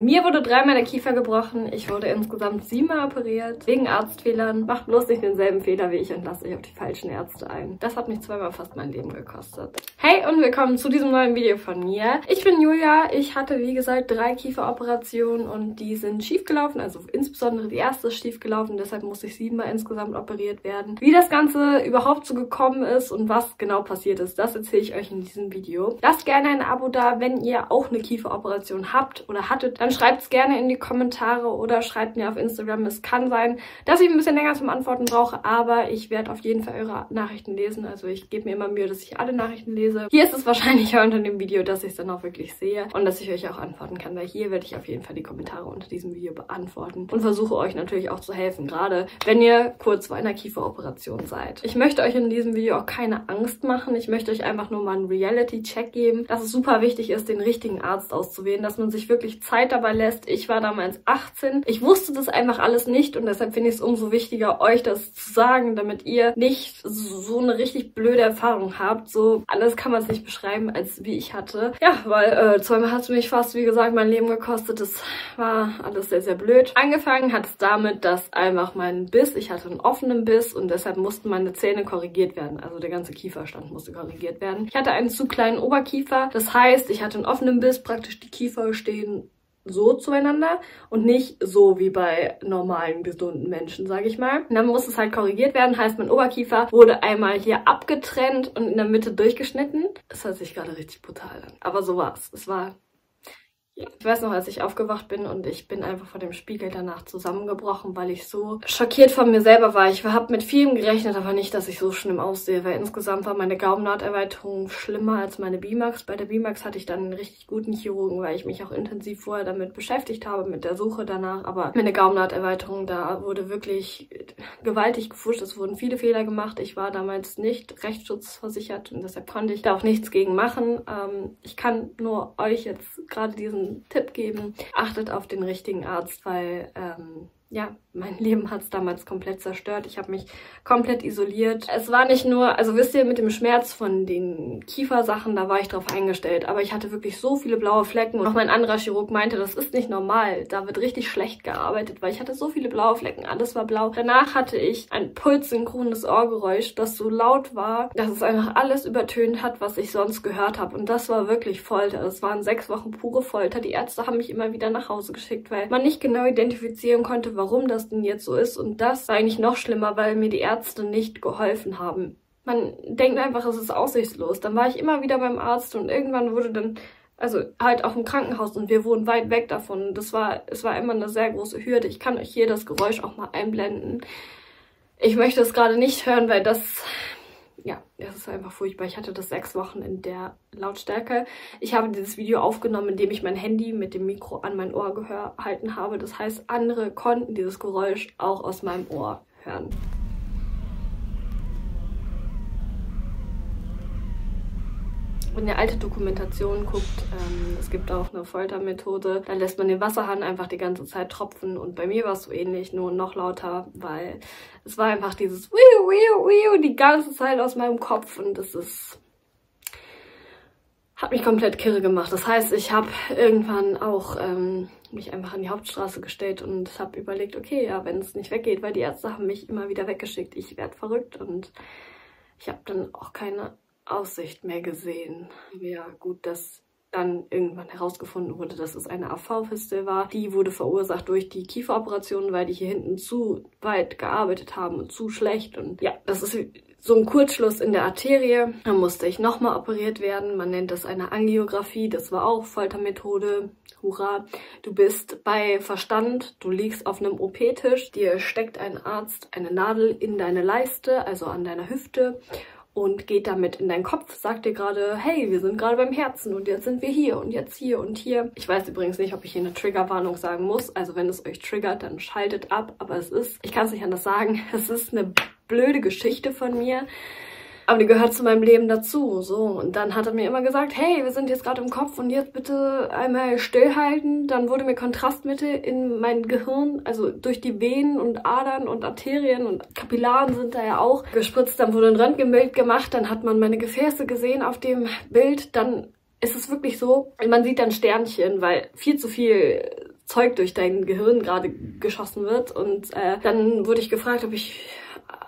Mir wurde dreimal der Kiefer gebrochen. Ich wurde insgesamt siebenmal operiert. Wegen Arztfehlern. Macht bloß nicht denselben Fehler wie ich und lasst euch auf die falschen Ärzte ein. Das hat mich zweimal fast mein Leben gekostet. Hey und willkommen zu diesem neuen Video von mir. Ich bin Julia. Ich hatte, wie gesagt, drei Kieferoperationen und die sind schiefgelaufen. Also insbesondere die erste ist schiefgelaufen. Deshalb musste ich siebenmal insgesamt operiert werden. Wie das Ganze überhaupt so gekommen ist und was genau passiert ist, das erzähle ich euch in diesem Video. Lasst gerne ein Abo da, wenn ihr auch eine Kieferoperation habt oder hattet. Dann schreibt es gerne in die Kommentare oder schreibt mir auf Instagram. Es kann sein, dass ich ein bisschen länger zum Antworten brauche, aber ich werde auf jeden Fall eure Nachrichten lesen. Also ich gebe mir immer Mühe, dass ich alle Nachrichten lese. Hier ist es wahrscheinlicher unter dem Video, dass ich es dann auch wirklich sehe und dass ich euch auch antworten kann, weil hier werde ich auf jeden Fall die Kommentare unter diesem Video beantworten und versuche euch natürlich auch zu helfen, gerade wenn ihr kurz vor einer Kieferoperation seid. Ich möchte euch in diesem Video auch keine Angst machen. Ich möchte euch einfach nur mal einen Reality-Check geben, dass es super wichtig ist, den richtigen Arzt auszuwählen, dass man sich wirklich Zeit dabei lässt. Ich war damals 18. Ich wusste das einfach alles nicht und deshalb finde ich es umso wichtiger, euch das zu sagen, damit ihr nicht so eine richtig blöde Erfahrung habt. So alles kann man es nicht beschreiben, als wie ich hatte. Ja, weil äh, zweimal hat es mich fast, wie gesagt, mein Leben gekostet. Das war alles sehr, sehr blöd. Angefangen hat es damit, dass einfach mein Biss, ich hatte einen offenen Biss und deshalb mussten meine Zähne korrigiert werden. Also der ganze Kieferstand musste korrigiert werden. Ich hatte einen zu kleinen Oberkiefer. Das heißt, ich hatte einen offenen Biss, praktisch die Kiefer stehen so zueinander und nicht so wie bei normalen, gesunden Menschen, sage ich mal. Und dann muss es halt korrigiert werden, heißt mein Oberkiefer wurde einmal hier abgetrennt und in der Mitte durchgeschnitten. Das hört sich gerade richtig brutal an. Aber so war's. Es war ich weiß noch, als ich aufgewacht bin und ich bin einfach vor dem Spiegel danach zusammengebrochen, weil ich so schockiert von mir selber war. Ich habe mit vielem gerechnet, aber nicht, dass ich so schlimm aussehe, weil insgesamt war meine Gaumennaht-Erweiterung schlimmer als meine Bimax. Bei der Bimax hatte ich dann einen richtig guten Chirurgen, weil ich mich auch intensiv vorher damit beschäftigt habe, mit der Suche danach. Aber meine Gaumennaht-Erweiterung, da wurde wirklich gewaltig gefuscht. Es wurden viele Fehler gemacht. Ich war damals nicht rechtsschutzversichert und deshalb konnte ich da auch nichts gegen machen. Ähm, ich kann nur euch jetzt gerade diesen Tipp geben. Achtet auf den richtigen Arzt, weil ähm, ja, mein Leben hat es damals komplett zerstört. Ich habe mich komplett isoliert. Es war nicht nur, also wisst ihr, mit dem Schmerz von den Kiefersachen, da war ich drauf eingestellt. Aber ich hatte wirklich so viele blaue Flecken. Und auch mein anderer Chirurg meinte, das ist nicht normal. Da wird richtig schlecht gearbeitet, weil ich hatte so viele blaue Flecken. Alles war blau. Danach hatte ich ein pulssynchrones Ohrgeräusch, das so laut war, dass es einfach alles übertönt hat, was ich sonst gehört habe. Und das war wirklich Folter. Es waren sechs Wochen pure Folter. Die Ärzte haben mich immer wieder nach Hause geschickt, weil man nicht genau identifizieren konnte, warum das denn jetzt so ist. Und das war eigentlich noch schlimmer, weil mir die Ärzte nicht geholfen haben. Man denkt einfach, es ist aussichtslos. Dann war ich immer wieder beim Arzt und irgendwann wurde dann, also halt auch im Krankenhaus und wir wohnen weit weg davon. Das war, es war immer eine sehr große Hürde. Ich kann euch hier das Geräusch auch mal einblenden. Ich möchte es gerade nicht hören, weil das ja, es ist einfach furchtbar. Ich hatte das sechs Wochen in der Lautstärke. Ich habe dieses Video aufgenommen, indem ich mein Handy mit dem Mikro an mein Ohr gehalten habe. Das heißt, andere konnten dieses Geräusch auch aus meinem Ohr hören. Ihr alte Dokumentationen guckt, ähm, es gibt auch eine Foltermethode, da lässt man den Wasserhahn einfach die ganze Zeit tropfen. Und bei mir war es so ähnlich, nur noch lauter, weil es war einfach dieses Wiu, Wiu, Wiu die ganze Zeit aus meinem Kopf. Und das ist hat mich komplett kirre gemacht. Das heißt, ich habe irgendwann auch ähm, mich einfach an die Hauptstraße gestellt und habe überlegt, okay, ja, wenn es nicht weggeht, weil die Ärzte haben mich immer wieder weggeschickt, ich werde verrückt. Und ich habe dann auch keine Aussicht mehr gesehen. Ja, gut, dass dann irgendwann herausgefunden wurde, dass es eine AV-Fistel war. Die wurde verursacht durch die Kieferoperationen, weil die hier hinten zu weit gearbeitet haben und zu schlecht. Und ja, das ist so ein Kurzschluss in der Arterie. Dann musste ich nochmal operiert werden. Man nennt das eine Angiografie. Das war auch Foltermethode. Hurra. Du bist bei Verstand. Du liegst auf einem OP-Tisch. Dir steckt ein Arzt eine Nadel in deine Leiste, also an deiner Hüfte und geht damit in deinen Kopf, sagt dir gerade, hey, wir sind gerade beim Herzen und jetzt sind wir hier und jetzt hier und hier. Ich weiß übrigens nicht, ob ich hier eine Triggerwarnung sagen muss. Also wenn es euch triggert, dann schaltet ab. Aber es ist, ich kann es nicht anders sagen, es ist eine blöde Geschichte von mir aber die gehört zu meinem Leben dazu. So. Und dann hat er mir immer gesagt, hey, wir sind jetzt gerade im Kopf und jetzt bitte einmal stillhalten. Dann wurde mir Kontrastmittel in mein Gehirn, also durch die Venen und Adern und Arterien und Kapillaren sind da ja auch gespritzt. Dann wurde ein Röntgenbild gemacht, dann hat man meine Gefäße gesehen auf dem Bild. Dann ist es wirklich so, man sieht dann Sternchen, weil viel zu viel Zeug durch dein Gehirn gerade geschossen wird. Und äh, dann wurde ich gefragt, ob ich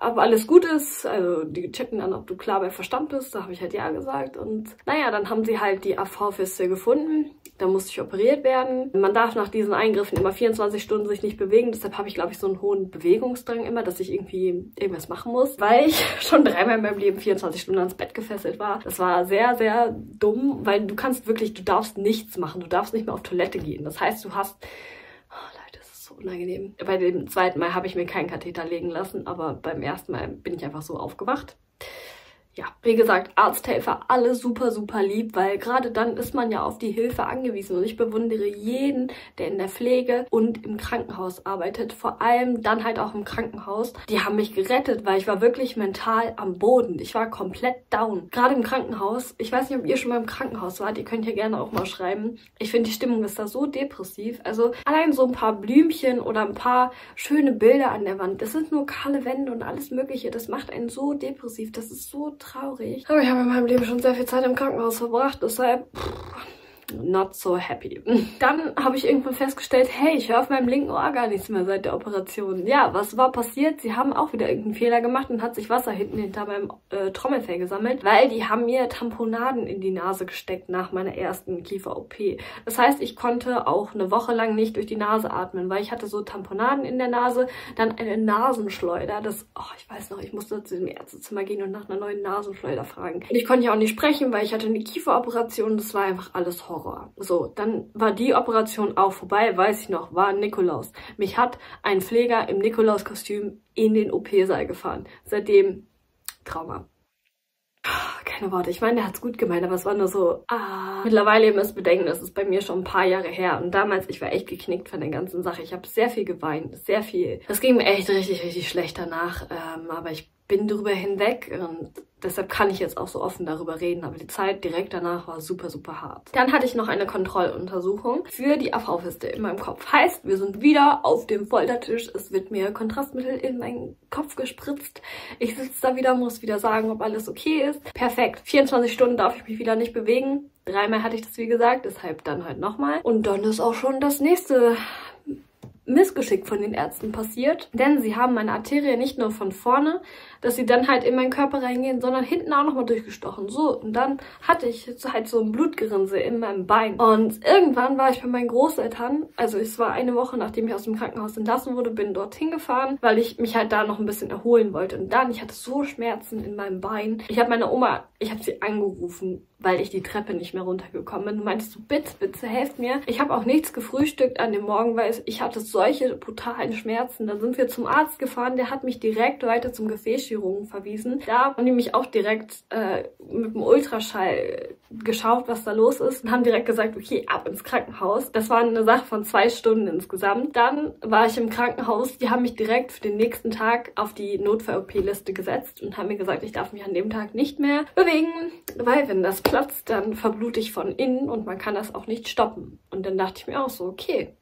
ob alles gut ist. Also die checken dann, ob du klar bei Verstand bist. Da habe ich halt ja gesagt. Und naja, dann haben sie halt die AV-Fiste gefunden. Da musste ich operiert werden. Man darf nach diesen Eingriffen immer 24 Stunden sich nicht bewegen. Deshalb habe ich, glaube ich, so einen hohen Bewegungsdrang immer, dass ich irgendwie irgendwas machen muss. Weil ich schon dreimal in meinem Leben 24 Stunden ans Bett gefesselt war. Das war sehr, sehr dumm, weil du kannst wirklich, du darfst nichts machen. Du darfst nicht mehr auf Toilette gehen. Das heißt, du hast unangenehm. Bei dem zweiten Mal habe ich mir keinen Katheter legen lassen, aber beim ersten Mal bin ich einfach so aufgewacht wie gesagt, Arzthelfer alle super, super lieb, weil gerade dann ist man ja auf die Hilfe angewiesen. Und ich bewundere jeden, der in der Pflege und im Krankenhaus arbeitet. Vor allem dann halt auch im Krankenhaus. Die haben mich gerettet, weil ich war wirklich mental am Boden. Ich war komplett down. Gerade im Krankenhaus. Ich weiß nicht, ob ihr schon mal im Krankenhaus wart. Ihr könnt ja gerne auch mal schreiben. Ich finde, die Stimmung ist da so depressiv. Also allein so ein paar Blümchen oder ein paar schöne Bilder an der Wand. Das sind nur kahle Wände und alles Mögliche. Das macht einen so depressiv. Das ist so traurig. Aber ich habe in meinem Leben schon sehr viel Zeit im Krankenhaus verbracht, deshalb pff, not so happy. Dann habe ich irgendwann festgestellt, hey, ich höre auf meinem linken Ohr gar nichts mehr seit der Operation. Ja, was war passiert? Sie haben auch wieder irgendeinen Fehler gemacht und hat sich Wasser hinten hinter meinem äh, Trommelfell gesammelt, weil die haben mir Tamponaden in die Nase gesteckt nach meiner ersten Kiefer-OP. Das heißt, ich konnte auch eine Woche lang nicht durch die Nase atmen, weil ich hatte so Tamponaden in der Nase, dann eine Nasenschleuder. Das, oh, ich weiß noch, ich musste zu dem Ärztezimmer gehen und nach einer neuen Nasenschleuder fragen. Und ich konnte ja auch nicht sprechen, weil ich hatte eine Kieferoperation. Das war einfach alles Horror. Horror. So, dann war die Operation auch vorbei, weiß ich noch, war Nikolaus. Mich hat ein Pfleger im Nikolaus-Kostüm in den OP-Saal gefahren. Seitdem Trauma. Keine Worte. Ich meine, der hat's gut gemeint, aber es war nur so, ah. Mittlerweile ihr müsst bedenken, das ist bei mir schon ein paar Jahre her. Und damals, ich war echt geknickt von der ganzen Sache. Ich habe sehr viel geweint, sehr viel. Das ging mir echt richtig, richtig schlecht danach. Ähm, aber ich bin drüber hinweg und deshalb kann ich jetzt auch so offen darüber reden, aber die Zeit direkt danach war super, super hart. Dann hatte ich noch eine Kontrolluntersuchung für die AV-Fiste in meinem Kopf. Heißt, wir sind wieder auf dem Foltertisch. Es wird mir Kontrastmittel in meinen Kopf gespritzt. Ich sitze da wieder, muss wieder sagen, ob alles okay ist. Perfekt. 24 Stunden darf ich mich wieder nicht bewegen. Dreimal hatte ich das, wie gesagt, deshalb dann halt nochmal. Und dann ist auch schon das nächste Missgeschick von den Ärzten passiert, denn sie haben meine Arterie nicht nur von vorne, dass sie dann halt in meinen Körper reingehen, sondern hinten auch nochmal durchgestochen. So, und dann hatte ich halt so ein Blutgerinse in meinem Bein. Und irgendwann war ich bei meinen Großeltern, also es war eine Woche, nachdem ich aus dem Krankenhaus entlassen wurde, bin dorthin gefahren, weil ich mich halt da noch ein bisschen erholen wollte. Und dann, ich hatte so Schmerzen in meinem Bein. Ich habe meine Oma, ich habe sie angerufen, weil ich die Treppe nicht mehr runtergekommen bin. Du meinst du, bitte, bitte helft mir. Ich habe auch nichts gefrühstückt an dem Morgen, weil ich hatte solche brutalen Schmerzen. Dann sind wir zum Arzt gefahren, der hat mich direkt weiter zum Gefäßchirurgen verwiesen. Da haben die mich auch direkt äh, mit dem Ultraschall geschaut, was da los ist und haben direkt gesagt, okay, ab ins Krankenhaus. Das war eine Sache von zwei Stunden insgesamt. Dann war ich im Krankenhaus. Die haben mich direkt für den nächsten Tag auf die Notfall-OP-Liste gesetzt und haben mir gesagt, ich darf mich an dem Tag nicht mehr bewegen, weil wenn das platzt, dann verblute ich von innen und man kann das auch nicht stoppen. Dann dachte ich mir auch so, okay,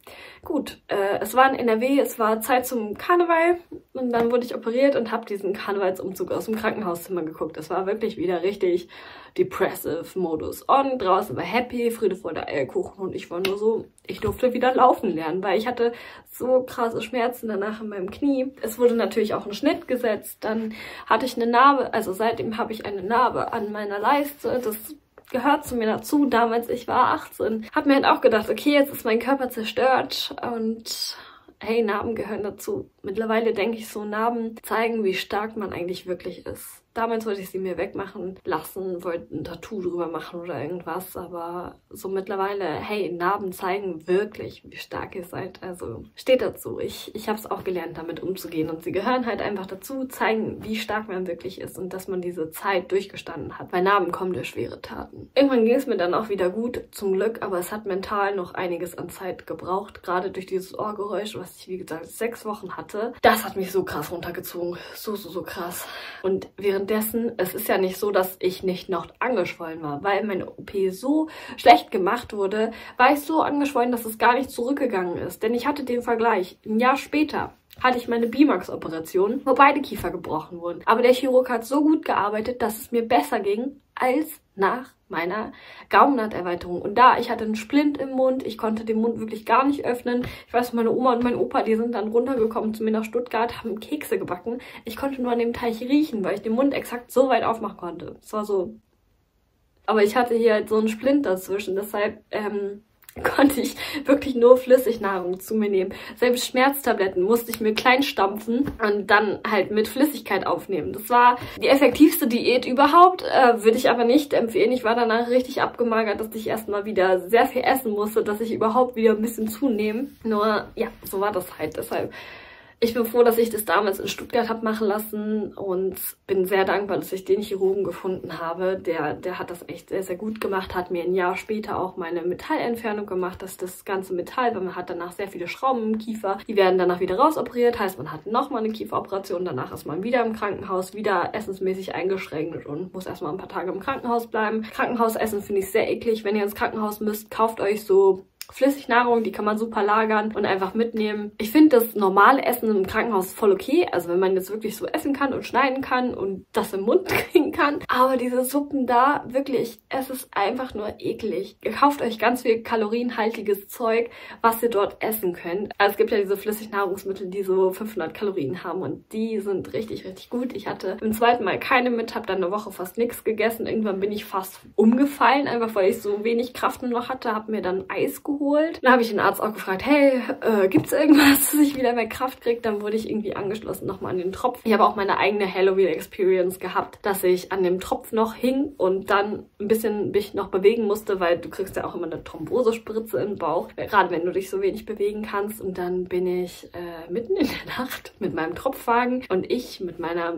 gut. Äh, es war in NRW, es war Zeit zum Karneval und dann wurde ich operiert und habe diesen Karnevalsumzug aus dem Krankenhauszimmer geguckt. Das war wirklich wieder richtig depressive Modus on. Draußen war happy, Friede vor der Eierkuchen und ich war nur so, ich durfte wieder laufen lernen, weil ich hatte so krasse Schmerzen danach in meinem Knie. Es wurde natürlich auch ein Schnitt gesetzt. Dann hatte ich eine Narbe, also seitdem habe ich eine Narbe an meiner Leiste. Das gehört zu mir dazu. Damals, ich war 18. Hab mir halt auch gedacht, okay, jetzt ist mein Körper zerstört und hey, Narben gehören dazu. Mittlerweile denke ich so, Narben zeigen, wie stark man eigentlich wirklich ist. Damals wollte ich sie mir wegmachen lassen, wollte ein Tattoo drüber machen oder irgendwas, aber so mittlerweile, hey, Narben zeigen wirklich, wie stark ihr seid. Also steht dazu. Ich, ich habe es auch gelernt, damit umzugehen und sie gehören halt einfach dazu, zeigen, wie stark man wirklich ist und dass man diese Zeit durchgestanden hat. Bei Narben kommen der schwere Taten. Irgendwann ging es mir dann auch wieder gut, zum Glück, aber es hat mental noch einiges an Zeit gebraucht, gerade durch dieses Ohrgeräusch, was ich wie gesagt sechs Wochen hatte. Das hat mich so krass runtergezogen, so, so, so krass. Und während währenddessen, es ist ja nicht so, dass ich nicht noch angeschwollen war, weil meine OP so schlecht gemacht wurde, war ich so angeschwollen, dass es gar nicht zurückgegangen ist. Denn ich hatte den Vergleich. Ein Jahr später hatte ich meine Bimax-Operation, wo beide Kiefer gebrochen wurden. Aber der Chirurg hat so gut gearbeitet, dass es mir besser ging als nach meiner Gaumennaht-Erweiterung. Und da, ich hatte einen Splint im Mund, ich konnte den Mund wirklich gar nicht öffnen. Ich weiß, meine Oma und mein Opa, die sind dann runtergekommen zu mir nach Stuttgart, haben Kekse gebacken. Ich konnte nur an dem Teich riechen, weil ich den Mund exakt so weit aufmachen konnte. Es war so... Aber ich hatte hier halt so einen Splint dazwischen, deshalb... Ähm, konnte ich wirklich nur Flüssignahrung zu mir nehmen. Selbst Schmerztabletten musste ich mir klein stampfen und dann halt mit Flüssigkeit aufnehmen. Das war die effektivste Diät überhaupt, äh, würde ich aber nicht empfehlen. Ich war danach richtig abgemagert, dass ich erstmal wieder sehr viel essen musste, dass ich überhaupt wieder ein bisschen zunehme. Nur, ja, so war das halt. Deshalb ich bin froh, dass ich das damals in Stuttgart habe machen lassen und bin sehr dankbar, dass ich den Chirurgen gefunden habe. Der, der hat das echt sehr, sehr gut gemacht, hat mir ein Jahr später auch meine Metallentfernung gemacht, dass das ganze Metall, weil man hat danach sehr viele Schrauben im Kiefer, die werden danach wieder rausoperiert, heißt man hat nochmal eine Kieferoperation, danach ist man wieder im Krankenhaus, wieder essensmäßig eingeschränkt und muss erstmal ein paar Tage im Krankenhaus bleiben. Krankenhausessen finde ich sehr eklig. Wenn ihr ins Krankenhaus müsst, kauft euch so Flüssignahrung, die kann man super lagern und einfach mitnehmen. Ich finde das normale Essen im Krankenhaus voll okay. Also wenn man jetzt wirklich so essen kann und schneiden kann und das im Mund kriegen kann. Aber diese Suppen da, wirklich, es ist einfach nur eklig. Ihr kauft euch ganz viel kalorienhaltiges Zeug, was ihr dort essen könnt. Also es gibt ja diese Flüssignahrungsmittel, die so 500 Kalorien haben und die sind richtig, richtig gut. Ich hatte im zweiten Mal keine mit, habe dann eine Woche fast nichts gegessen. Irgendwann bin ich fast umgefallen, einfach weil ich so wenig Kraft nur noch hatte, habe mir dann Eis geholt. Dann habe ich den Arzt auch gefragt, hey, äh, es irgendwas, dass ich wieder mehr Kraft kriege? Dann wurde ich irgendwie angeschlossen nochmal an den Tropf. Ich habe auch meine eigene Halloween-Experience gehabt, dass ich an dem Tropf noch hing und dann ein bisschen mich noch bewegen musste, weil du kriegst ja auch immer eine Thrombosespritze im Bauch, gerade wenn du dich so wenig bewegen kannst. Und dann bin ich äh, mitten in der Nacht mit meinem Tropfwagen und ich mit meiner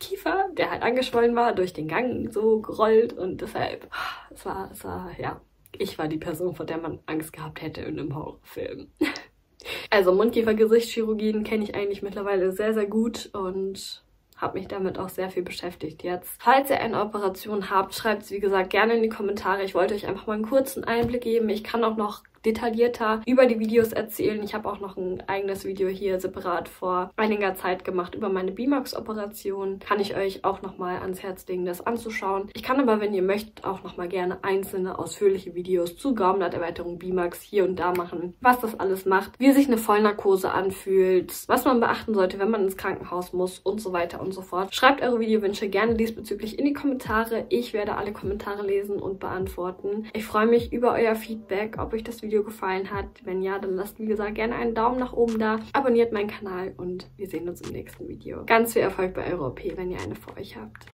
Kiefer, der halt angeschwollen war, durch den Gang so gerollt und deshalb, es war, es war, ja, ich war die Person, vor der man Angst gehabt hätte in einem Horrorfilm. Also Mundkiefer-Gesichtschirurgien kenne ich eigentlich mittlerweile sehr, sehr gut und habe mich damit auch sehr viel beschäftigt jetzt. Falls ihr eine Operation habt, schreibt es wie gesagt gerne in die Kommentare. Ich wollte euch einfach mal einen kurzen Einblick geben. Ich kann auch noch detaillierter über die Videos erzählen. Ich habe auch noch ein eigenes Video hier separat vor einiger Zeit gemacht über meine BIMAX-Operation. Kann ich euch auch nochmal ans Herz legen, das anzuschauen. Ich kann aber, wenn ihr möchtet, auch nochmal gerne einzelne ausführliche Videos zu Gaumenarterweiterung BIMAX hier und da machen, was das alles macht, wie sich eine Vollnarkose anfühlt, was man beachten sollte, wenn man ins Krankenhaus muss und so weiter und so fort. Schreibt eure Videowünsche gerne diesbezüglich in die Kommentare. Ich werde alle Kommentare lesen und beantworten. Ich freue mich über euer Feedback, ob euch das Video Video gefallen hat. Wenn ja, dann lasst wie gesagt gerne einen Daumen nach oben da, abonniert meinen Kanal und wir sehen uns im nächsten Video. Ganz viel Erfolg bei Euro OP, wenn ihr eine für euch habt.